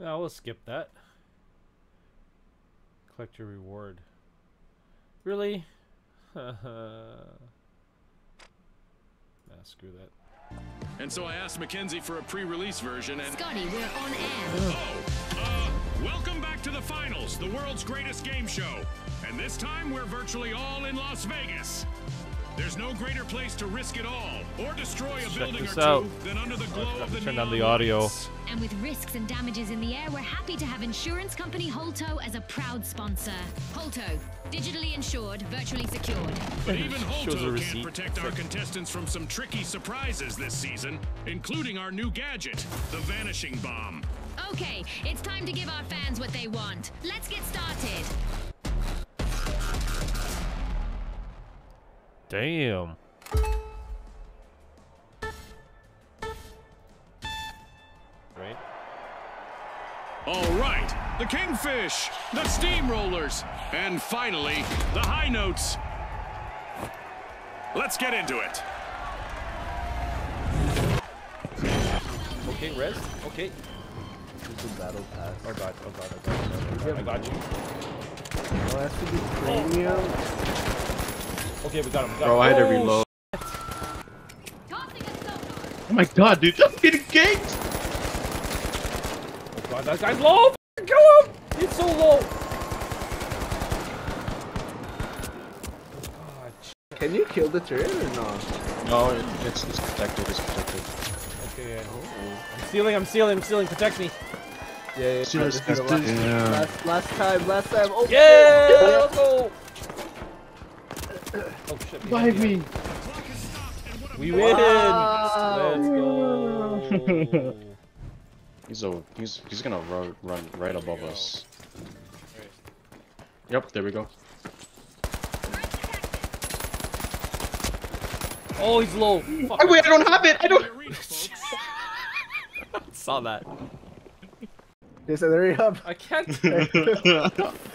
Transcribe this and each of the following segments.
Yeah, we'll skip that. Collect your reward. Really? nah, screw that. And so I asked Mackenzie for a pre-release version and... Scotty, we're on air. Oh, uh, welcome back to the finals, the world's greatest game show. And this time, we're virtually all in Las Vegas. There's no greater place to risk it all or destroy a Check building this or out. two than under the glow of the Turn down neon the audio. And with risks and damages in the air, we're happy to have insurance company Holtow as a proud sponsor. Holtow, digitally insured, virtually secured. But even Holtow can't protect our contestants from some tricky surprises this season, including our new gadget, the Vanishing Bomb. Okay, it's time to give our fans what they want. Let's get started. Damn. Right? All right, the Kingfish, the Steamrollers, and finally, the High Notes. Let's get into it. Okay, rest. Okay. This is battle pass. Oh god, oh god, oh god, oh god. I got you. Oh, that's to be premium. Okay, we got him. We got Bro, him. I had to Oh, reload. Tossing a sonar. Oh my god, dude, just getting ganked! Oh god, that guy's low! F***ing Kill him! He's so low! God, Can you kill the turret or not? No, it, it's, it's protected, it's protected. okay, yeah. I'm stealing, I'm stealing, I'm stealing, protect me. Yeah, yeah. Steelers this is the is last, yeah. last, last time, last time. Oh, Yeah! Let's go! Oh shit. Revive behind me! We win! Wow. Let's go! He's a, he's he's gonna run run right above us. Yep, there we go. Oh, he's low. Fuck. Oh wait, I don't have it. I don't. Arena, folks. saw that. Just hurry up. I can't.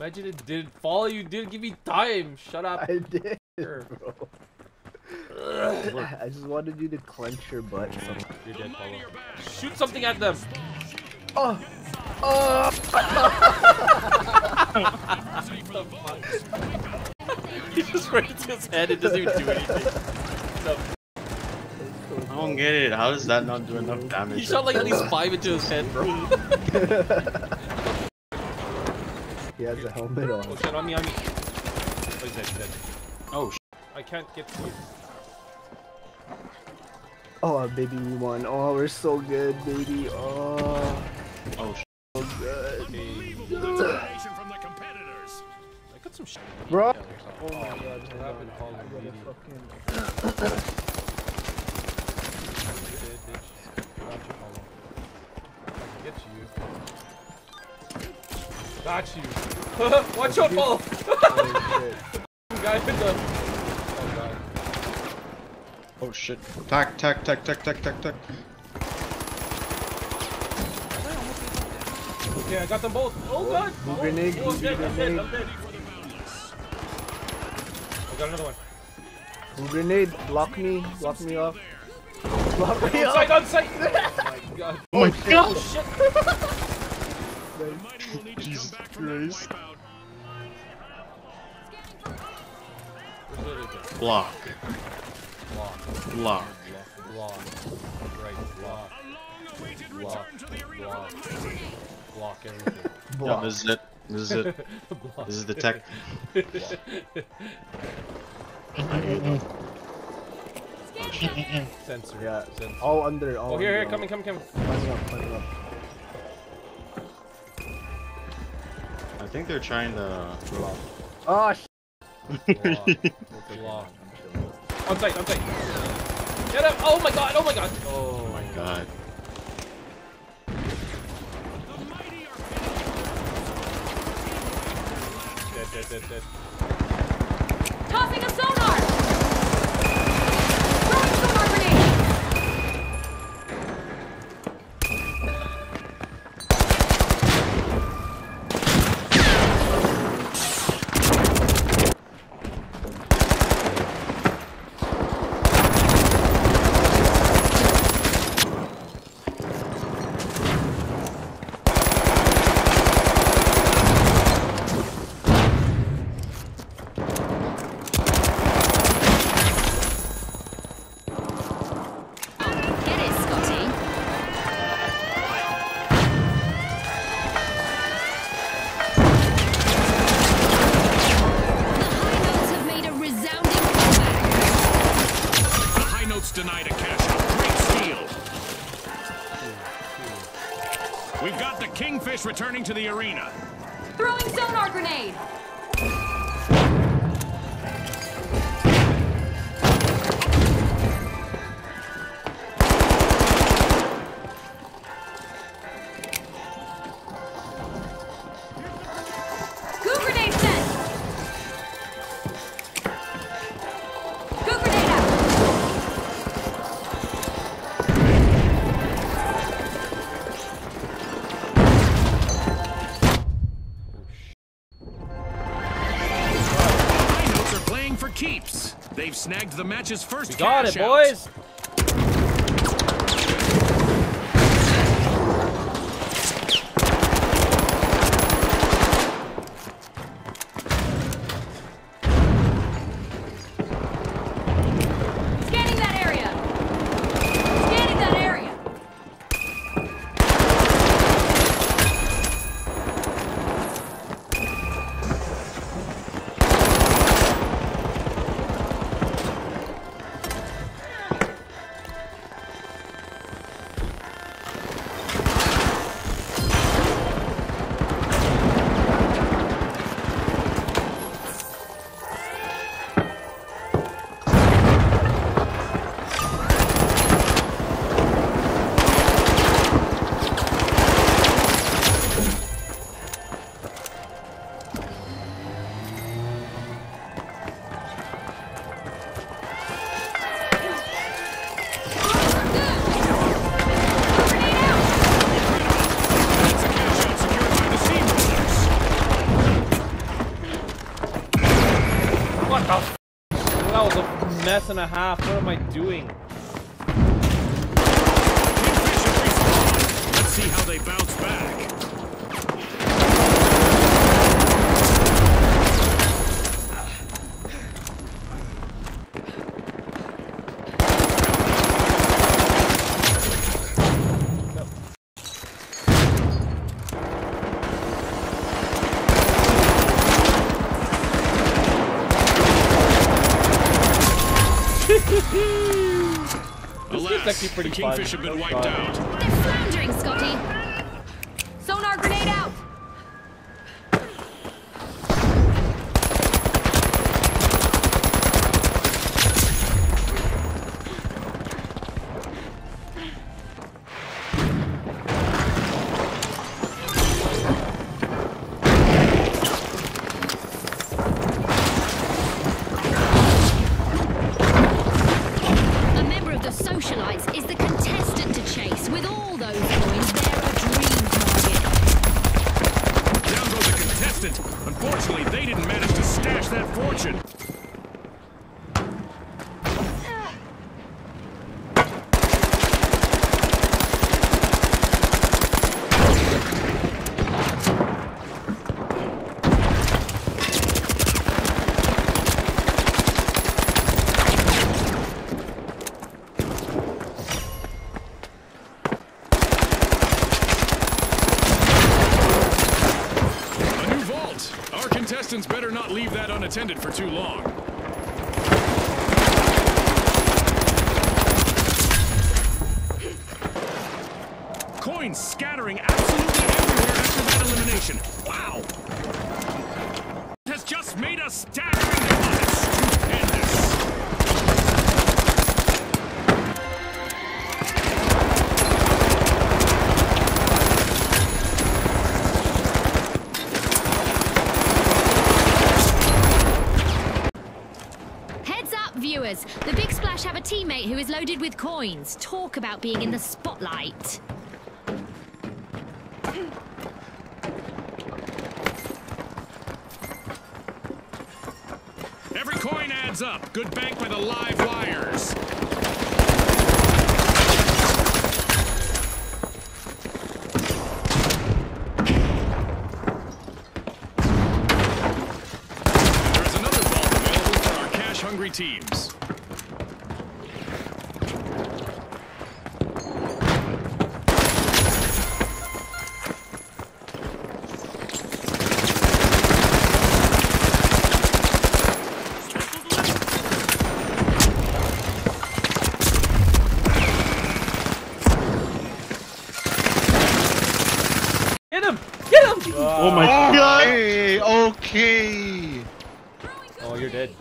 Imagine it didn't follow you, didn't give me time. Shut up. I did, Sure. bro. I just wanted you to clench your butt. So. You're dead, Paulo. mighty are back. Shoot something at them. Oh, oh. Save for the votes. He just right into his head. It doesn't even do anything. I don't get it. How does that not do enough damage? He shot like at least five into his head, bro. He has a helmet Oh on. shit, on me, on me. Oh, he's dead, he's dead. Oh, sh I can't get to you. Oh, baby, we won. Oh, we're so good, baby. Oh, oh, sh so good. Okay. Unbelievable determination from the competitors. I got some shit. Bro. Oh Oh my god, what happened, on. I gotta Idiot. fucking... Dead, bitch. Got you, Paulo. Get you. Got you. Watch out, Paulo! Oh, shit. Guy in the. Oh god. oh shit. Tack, tack, tack, tack, tack, tack, tack. Okay, I got them both. Oh god. Blue Oh, grenade, oh, I'm dead, I'm dead. I'm dead. I got another one. Grenade, block me, block me off. Block me On on! Oh my oh, god. Oh my god! Oh shit! The mighty will need to Jesus come back from that Christ. wipeout. Block. Block, Block. block, right, block, A long-awaited Block. return to the arena Block. from the mighty. block everything. Yeah, Block. this is it. This is it. block. This is the tech. Sensor. Yeah, Sensor. all under, all Oh, here, here, under, coming, coming, coming. Climbing up, climbing up. Think they're trying to. Oh, sh Block. block. On site, on site. Get him! Oh my god, oh my god! Oh my God. The mighty are Dead, dead, dead, dead. Tossing a returning to the arena. Throwing sonar grenade! Snagged the match's first We got it, out. boys. Mess and a half. What am I doing? Let's see how they bounce back. Actually pretty the Kingfish fun. have been wiped out. They're floundering, Scotty! Unattended for too long. Coins scattering absolutely everywhere after that elimination. Wow! Has just made a staggering deposit. Stupendous. Have who is loaded with coins. Talk about being in the spotlight. Every coin adds up. Good bank by the live wires. There's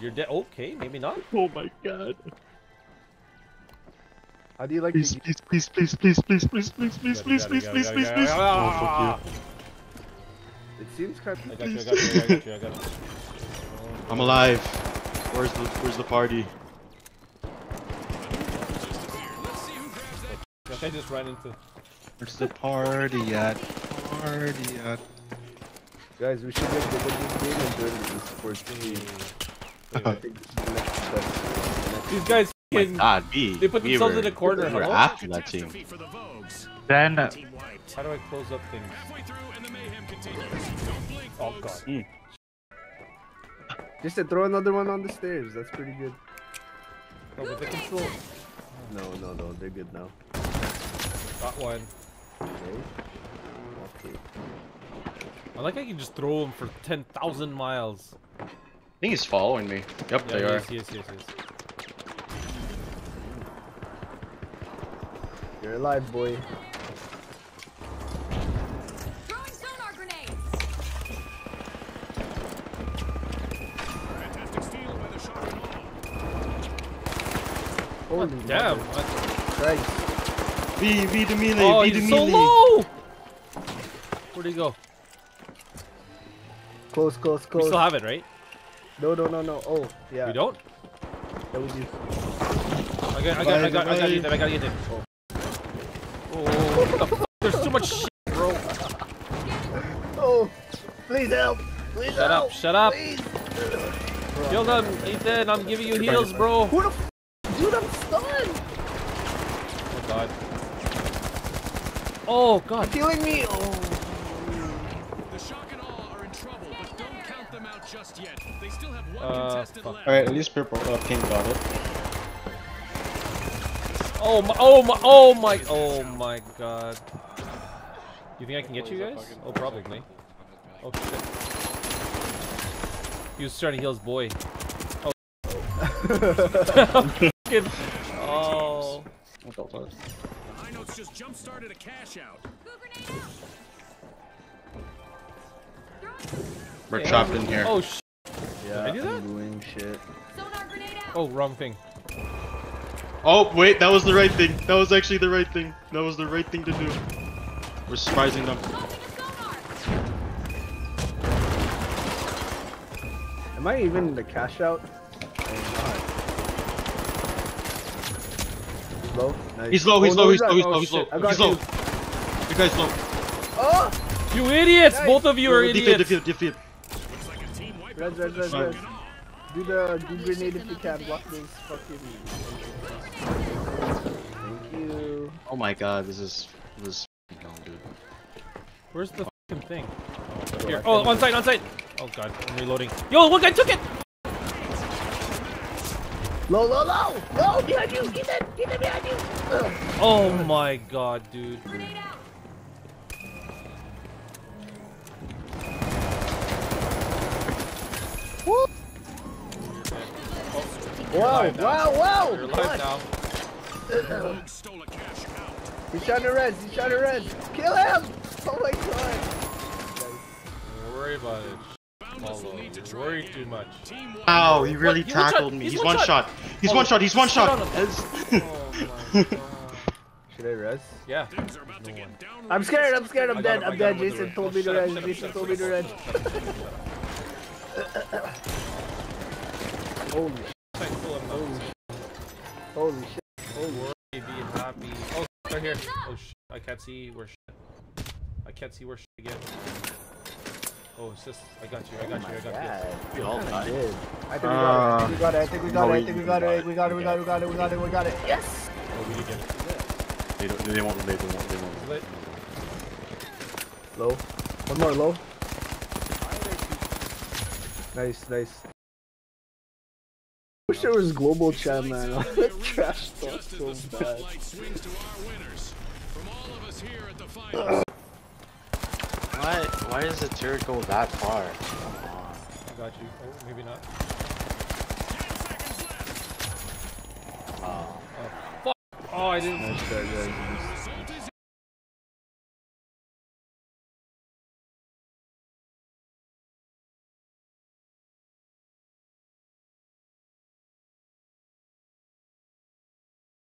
You're dead. Okay, maybe not. Oh my god. How do you like please, to... please, please, please, please, please, please, please, please, please, please, please, please, Oh, fuck you. It seems kind of... I got you, I got you, I got you, I got you. I'm alive. Where's the, where's the party? I just ran into... Where's the party at? Party at? Guys, we should get the good game and do it. It's 14. These guys oh fucking. God, B. They put we themselves were- in a corner, We were hello? after that team. Catastrophe for the Vogues. Then Team. Uh, how do I close up things? Halfway through and the mayhem continues. Oh folks. god. Just to throw another one on the stairs. That's pretty good. No, but they can still. No, no, no. They're good now. Got one. Okay. Okay. I like I can just throw them for 10,000 miles. I think he's following me. Yep, yeah, they are. Is, he is, he is, he is. You're alive, boy. Throwing sonar grenades. Holy oh, damn! What? Christ. V, V to melee, oh, V to melee. so low! Where'd he go? Close, close, close. We still have it, right? No, no, no, no. Oh, yeah. We don't? That was you. I got, I got, I got, I gotta Bye, I gotta get them. Oh. oh, what the fuck? There's too much shit, bro. Oh, please help. Please Shut help. up, shut up. Please. Kill them, Ethan. I'm giving you heals, bro. Who the f Dude, I'm stunned. Oh, God. Oh, God. Killing me. Oh. Just yet. They still have one Uh, contestant fuck. left. Alright, at least purple, uh, pink got it. Oh my, oh my, oh my, oh my God. You think I can get you guys? Oh, probably. Oh, shit. He was trying to heal his boy. Oh. Fucking- oh. The high notes just jump started a cash out. We're trapped in here. Oh, sh Yeah, I do that? I'm doing shit. Sonar grenade out. Oh, wrong thing. Oh, wait, that was the right thing. That was actually the right thing. That was the right thing to do. We're surprising them. Launching a sonar. Am I even in the cash out? He's low. Nice. He's low, he's Oh, low, no, he's not. low, oh, he's Oh, low, he's shit. low. I got He's you. low. The guy's low. Oh! You idiots! Nice. Both of you are idiots. defeat, defeat. Looks Res, for res, the res, res. Do the do grenade if you can. Block this fucking. Thank you. Oh my god, this is this is dumb, dude. Where's the fucking thing? Here. Oh, oh, on site, on site. Oh god, I'm reloading. Yo, one guy took it. Low, low, low! Low! Behind you! Get that! Get that behind you! Ugh. Oh my god, dude. Grenade out. Wow! Whoa, wow, wow! You're alive now. He shot a red, he shot a red. Kill him! Oh my god. Don't worry about it. Follow. Worry too much. Wow, he really what? tackled me. He's, one, one shot. shot. He's oh, one shot. He's one shot. On oh Should I res? Yeah. No I'm scared. I'm scared. I'm dead. I'm dead. Jason told me to res. Jason told me to res. Holy, Thank full of notes. holy shit. Holy. Worry, be happy. Oh, they're here. Oh shit. I can't see where shit. I can't see where shit again. Oh, it's just. I got you. I got oh you. I got Yeah, We all died. I think we got it. I think we got Uh, it. I think we we- got it. we We got got it. We got it. We got it. We got it. We got it. Yes. Oh, we did get it. They don't. They won't. They won't. They won't. Lit. Low. One more low. Nice, nice wish there was global chat, man. Trash talk so bad. Why, why does the turret go that far? I got you. Oh, maybe not. Oh. oh, fuck. Oh, I didn't. Nice try, guys.